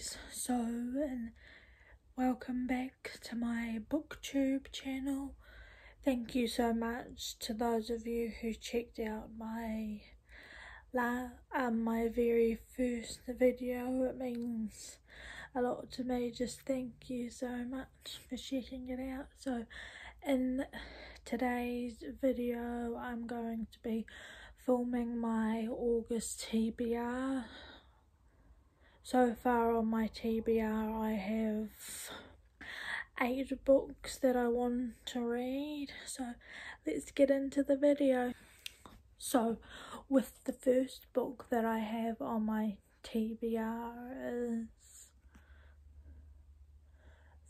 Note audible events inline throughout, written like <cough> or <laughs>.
guys. So and welcome back to my booktube channel. Thank you so much to those of you who checked out my la um my very first video. It means a lot to me. Just thank you so much for checking it out. So in today's video i'm going to be filming my august tbr so far on my TBR I have eight books that I want to read so let's get into the video. So with the first book that I have on my TBR is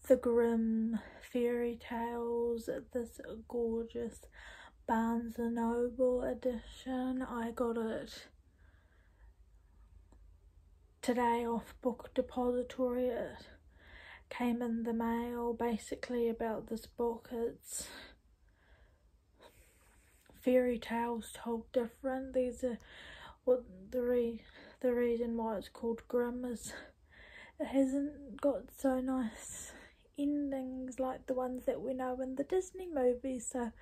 The Grimm Fairy Tales, this gorgeous Barnes & Noble edition. I got it today off Book Depository. It came in the mail basically about this book. It's fairy tales told different. These are what the re the reason why it's called Grimm is it hasn't got so nice endings like the ones that we know in the Disney movies. So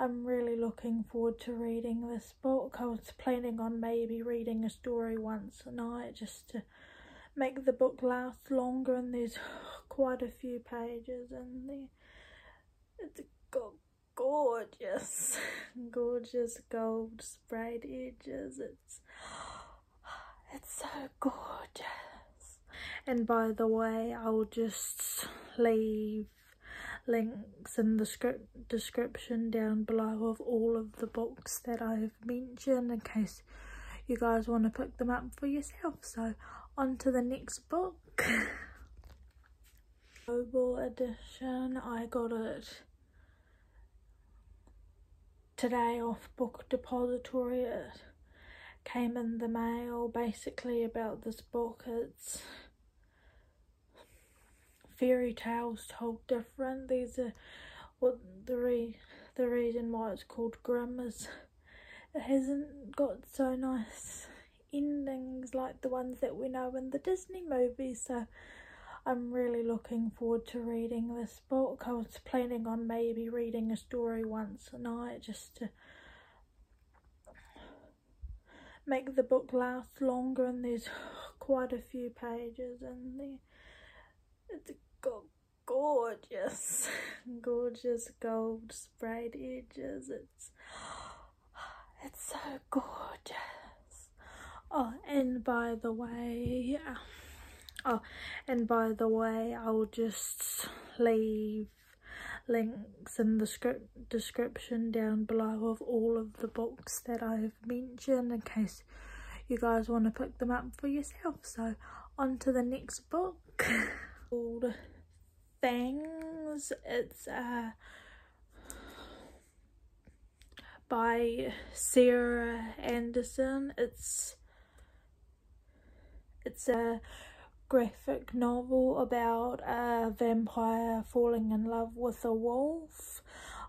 I'm really looking forward to reading this book. I was planning on maybe reading a story once a night just to make the book last longer and there's <sighs> quite a few pages in there. It's got gorgeous, <laughs> gorgeous gold sprayed edges. It's, <sighs> it's so gorgeous. And by the way, I'll just leave links in the script description down below of all of the books that I've mentioned in case you guys want to pick them up for yourself. So on to the next book. <laughs> Global edition. I got it today off Book Depository. It came in the mail basically about this book. It's fairy tales told different. These are what the re the reason why it's called Grimm is it hasn't got so nice endings like the ones that we know in the Disney movies. So I'm really looking forward to reading this book. I was planning on maybe reading a story once a night just to make the book last longer and there's quite a few pages in there. It's got gorgeous, <laughs> gorgeous gold sprayed edges. It's, <gasps> it's so gorgeous. Oh, and by the way, oh, and by the way, I'll just leave links in the script description down below of all of the books that I've mentioned in case you guys want to pick them up for yourself. So on to the next book. <laughs> called Fangs. It's uh, by Sarah Andersen. It's it's a graphic novel about a vampire falling in love with a wolf.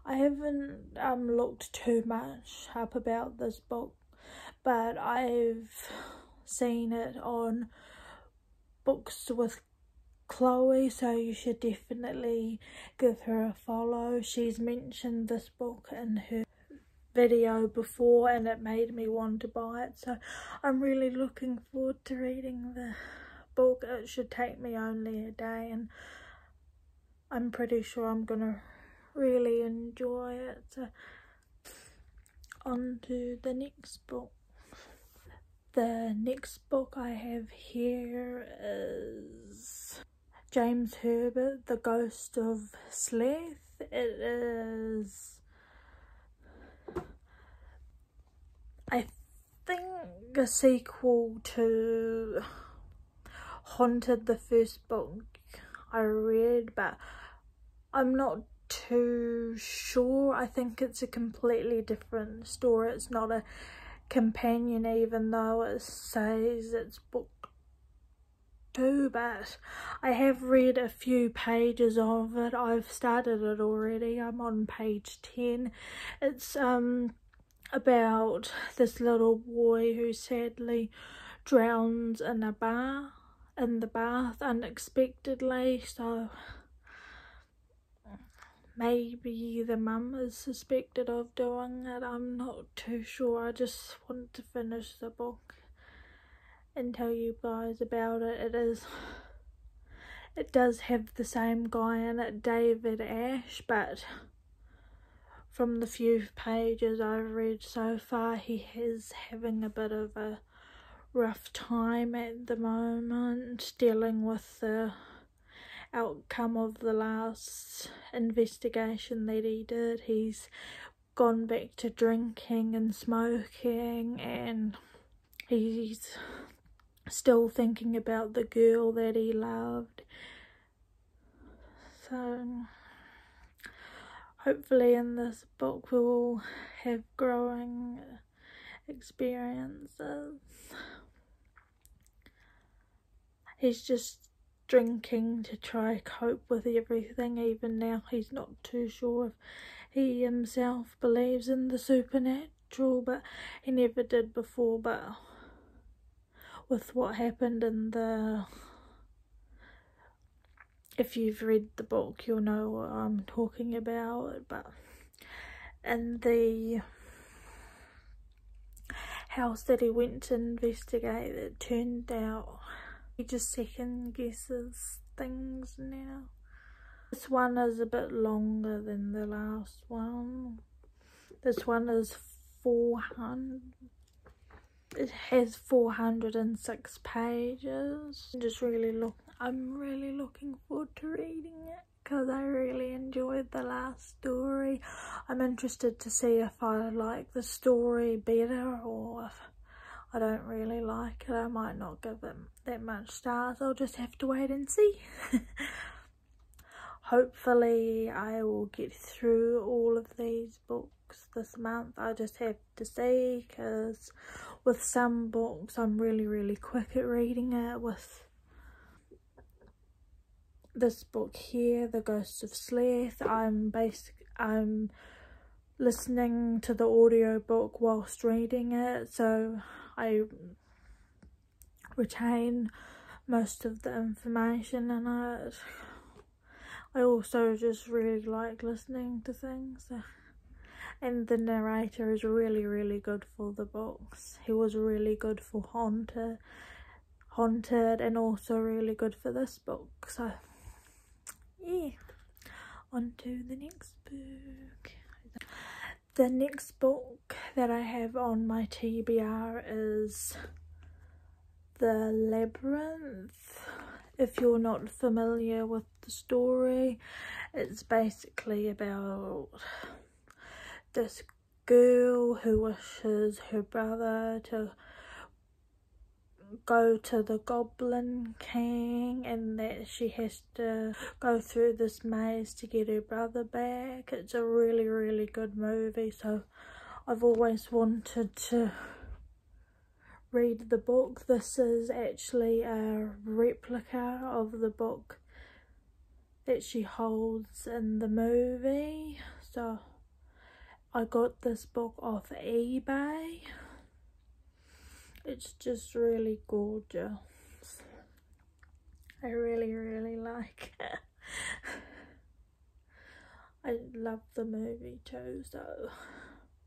I haven't um looked too much up about this book, but I've seen it on books with Chloe, so you should definitely give her a follow. She's mentioned this book in her video before and it made me want to buy it. So I'm really looking forward to reading the book. It should take me only a day and I'm pretty sure I'm going to really enjoy it. So on to the next book. The next book I have here is James Herbert, The Ghost of Sleath. It is, I think, a sequel to Haunted, the first book I read, but I'm not too sure. I think it's a completely different story. It's not a companion even though it says it's book too but I have read a few pages of it. I've started it already. I'm on page 10. It's um about this little boy who sadly drowns in a bar in the bath unexpectedly so maybe the mum is suspected of doing it i'm not too sure i just want to finish the book and tell you guys about it it is it does have the same guy in it david ash but from the few pages i've read so far he is having a bit of a rough time at the moment dealing with the outcome of the last investigation that he did. He's gone back to drinking and smoking and he's still thinking about the girl that he loved. So hopefully in this book we'll have growing experiences. He's just drinking to try cope with everything. Even now, he's not too sure if he himself believes in the supernatural, but he never did before. But with what happened in the if you've read the book, you'll know what I'm talking about. But in the house that he went to investigate, it turned out he just second guesses things now. This one is a bit longer than the last one. This one is 400. It has 406 pages. I'm just really look. I'm really looking forward to reading it because I really enjoyed the last story. I'm interested to see if I like the story better or if I don't really like it. I might not give it that much stars. I'll just have to wait and see. <laughs> Hopefully I will get through all of these books this month. I just have to see because with some books I'm really really quick at reading it. With this book here, The Ghost of Sleath, I'm basic I'm listening to the audiobook whilst reading it so I retain most of the information in it. I also just really like listening to things. And the narrator is really, really good for the books. He was really good for Haunted, Haunted and also really good for this book. So, yeah. On to the next book the next book that I have on my TBR is The Labyrinth. If you're not familiar with the story, it's basically about this girl who wishes her brother to go to the Goblin King and that she has to go through this maze to get her brother back. It's a really, really good movie, so I've always wanted to read the book. This is actually a replica of the book that she holds in the movie. So I got this book off eBay it's just really gorgeous. I really, really like <laughs> it. I love the movie too, so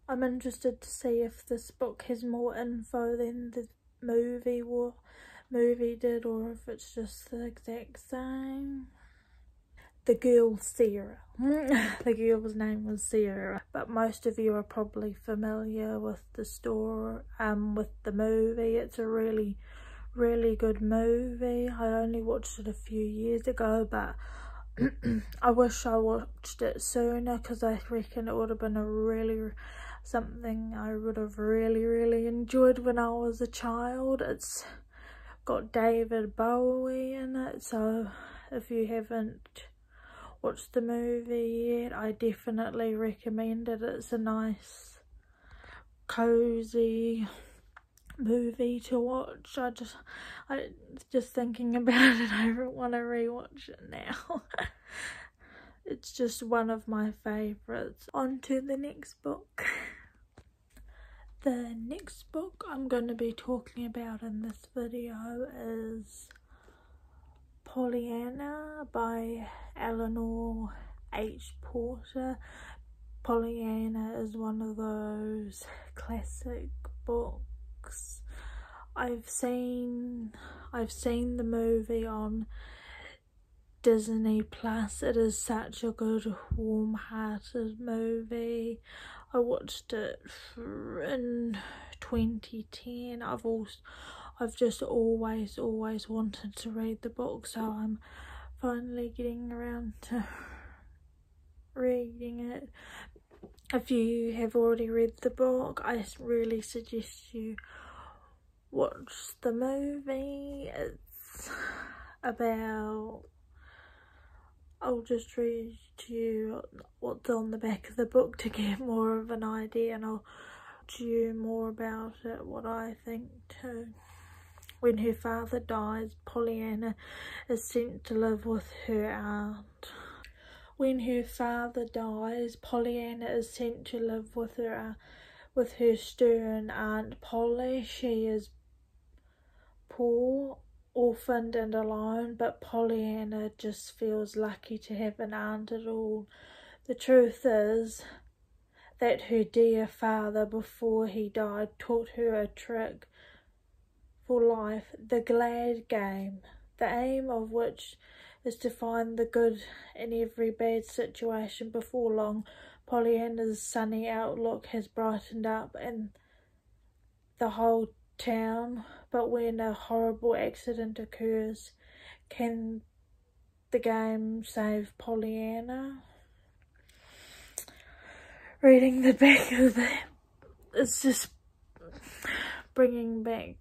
I'm interested to see if this book has more info than the movie or movie did or if it's just the exact same the girl Sarah. <laughs> the girl's name was Sarah, but most of you are probably familiar with the story, um, with the movie. It's a really, really good movie. I only watched it a few years ago, but <clears throat> I wish I watched it sooner because I reckon it would have been a really something I would have really, really enjoyed when I was a child. It's got David Bowie in it, so if you haven't watched the movie yet, I definitely recommend it. It's a nice, cozy movie to watch. I just, I just thinking <laughs> about it, I want to rewatch it now. <laughs> it's just one of my favourites. On to the next book. The next book I'm going to be talking about in this video is Pollyanna by Eleanor H. Porter. Pollyanna is one of those classic books. I've seen I've seen the movie on Disney Plus. It is such a good warm-hearted movie. I watched it in 2010. I've also I've just always, always wanted to read the book, so I'm finally getting around to <laughs> reading it. If you have already read the book, I really suggest you watch the movie. It's about I'll just read to you what's on the back of the book to get <laughs> more of an idea and I'll tell you more about it, what I think too. When her father dies, Pollyanna is sent to live with her aunt. When her father dies, Pollyanna is sent to live with her aunt with her stern aunt Polly. She is poor, orphaned and alone, but Pollyanna just feels lucky to have an aunt at all. The truth is that her dear father, before he died, taught her a trick life, the glad game, the aim of which is to find the good in every bad situation. Before long, Pollyanna's sunny outlook has brightened up and the whole town, but when a horrible accident occurs, can the game save Pollyanna? Reading the back of the, it's just bringing back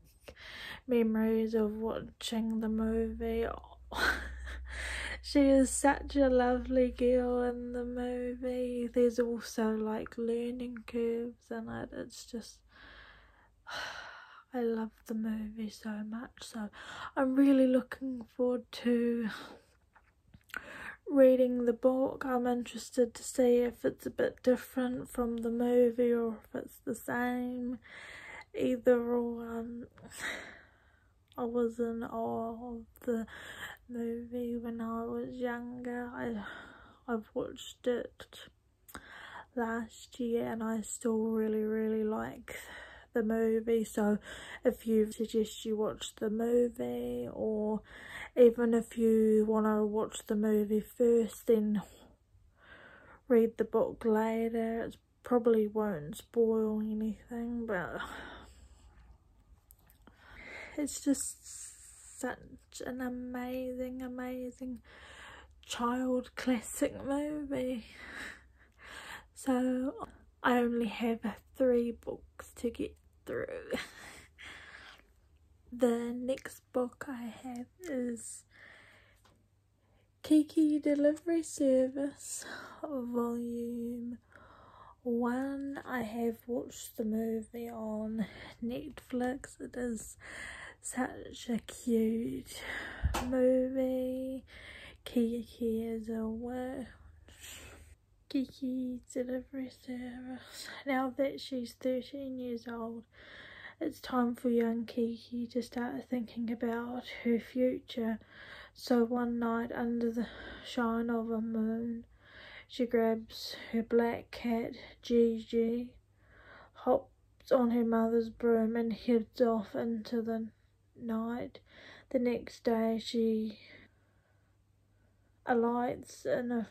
memories of watching the movie. <laughs> she is such a lovely girl in the movie. There's also like learning curves in it. It's just, <sighs> I love the movie so much. So I'm really looking forward to reading the book. I'm interested to see if it's a bit different from the movie or if it's the same. Either or. Um, <laughs> I was in awe of the movie when I was younger. I I've watched it last year and I still really really like the movie so if you suggest you watch the movie or even if you want to watch the movie first then read the book later it probably won't spoil anything but it's just such an amazing, amazing child classic movie. So I only have three books to get through. <laughs> the next book I have is Kiki Delivery Service Volume 1. I have watched the movie on Netflix. It is such a cute movie. Kiki is a witch. Kiki delivery service. Now that she's 13 years old, it's time for young Kiki to start thinking about her future. So one night under the shine of a moon, she grabs her black cat, Jiji, hops on her mother's broom and heads off into the night. The next day she alights in a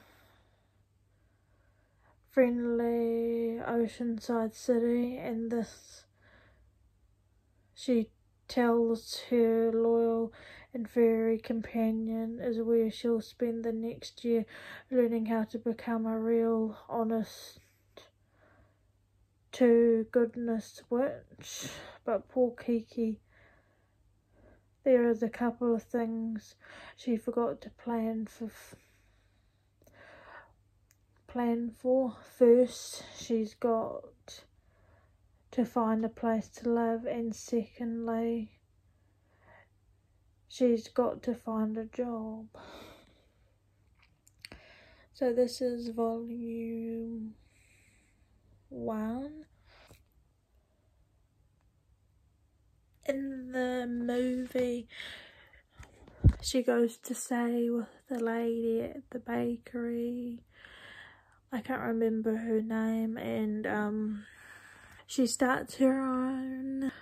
friendly oceanside city and this she tells her loyal and furry companion is where she'll spend the next year learning how to become a real honest to goodness witch but poor Kiki there is a couple of things she forgot to plan for plan for. First she's got to find a place to live and secondly she's got to find a job. So this is volume one in the movie she goes to stay with the lady at the bakery. I can't remember her name and um, she starts her own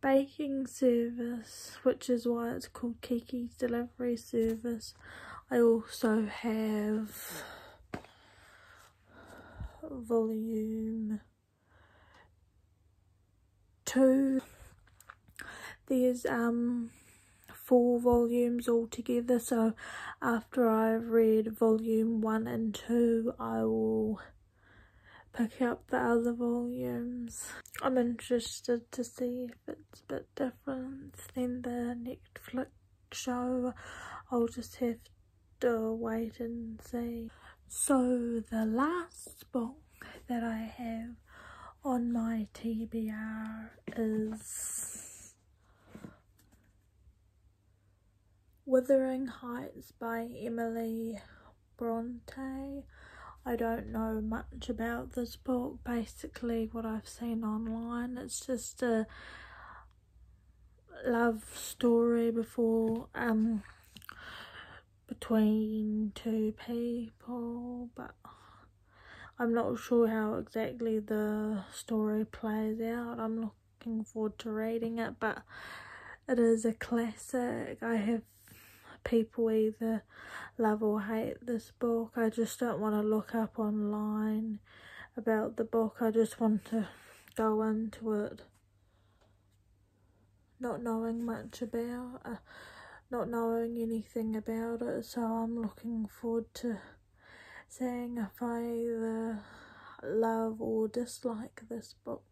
baking service which is why it's called Kiki's delivery service. I also have volume 2 there's um four volumes altogether so after I've read volume one and two I will pick up the other volumes. I'm interested to see if it's a bit different than the Netflix show. I'll just have to wait and see. So the last book that I have on my TBR is Wuthering Heights by Emily Bronte. I don't know much about this book. Basically, what I've seen online, it's just a love story before um between two people, but I'm not sure how exactly the story plays out. I'm looking forward to reading it, but it is a classic. I have people either love or hate this book. I just don't want to look up online about the book. I just want to go into it not knowing much about uh, not knowing anything about it so I'm looking forward to seeing if I either love or dislike this book.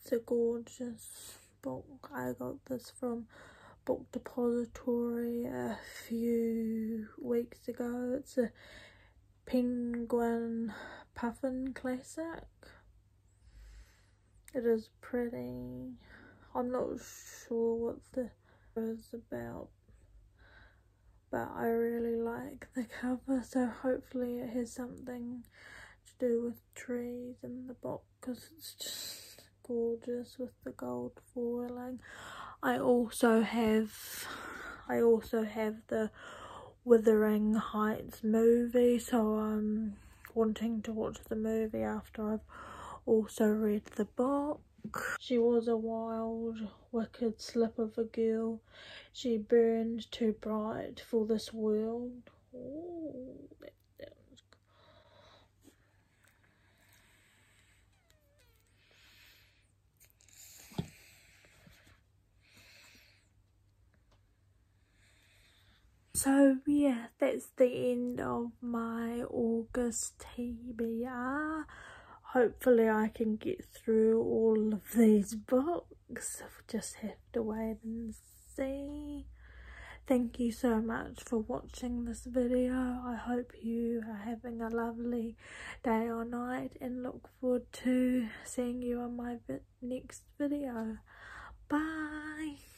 It's a gorgeous book. I got this from Book Depository a few weeks ago. It's a Penguin Puffin classic. It is pretty. I'm not sure what the is about but I really like the cover so hopefully it has something to do with trees in the book because it's just gorgeous with the gold foiling. I also have I also have the Wuthering Heights movie so I'm wanting to watch the movie after I've also read the book. She was a wild, wicked slip of a girl. She burned too bright for this world. Ooh, So yeah, that's the end of my August TBR. Hopefully I can get through all of these books. Just have to wait and see. Thank you so much for watching this video. I hope you are having a lovely day or night and look forward to seeing you on my next video. Bye!